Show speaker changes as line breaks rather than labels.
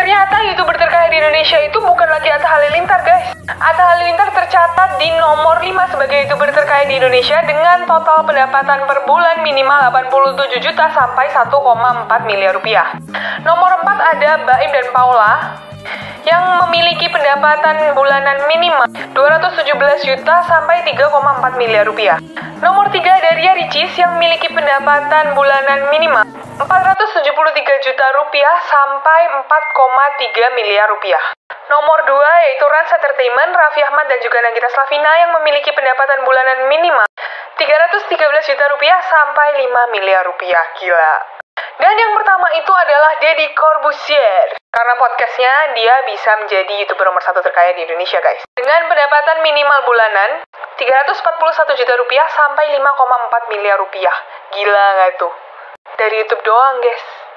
Ternyata youtuber terkaya di Indonesia itu bukan lagi Atta Halilintar guys. Atta Di nomor 5 sebagai youtuber terkaya di Indonesia dengan total pendapatan per bulan minimal 87 juta sampai 1,4 miliar rupiah. Nomor 4 ada Baim dan Paula yang memiliki pendapatan bulanan minimal 217 juta sampai 3,4 miliar rupiah. Nomor 3 ada Ria Ricis yang memiliki pendapatan bulanan minimal 473 juta rupiah sampai 4,3 miliar rupiah. Nomor 2 yaitu Rans Entertainment, Raffi Ahmad dan juga Nagita Slavina yang memiliki pendapatan bulanan minimal 313 juta rupiah sampai 5 miliar rupiah. Gila. Dan yang pertama itu adalah Deddy Corbuzier. Karena podcastnya, dia bisa menjadi YouTuber nomor satu terkaya di Indonesia, guys. Dengan pendapatan minimal bulanan, 341 juta rupiah sampai 5,4 miliar rupiah. Gila nggak tuh? Dari YouTube doang, guys.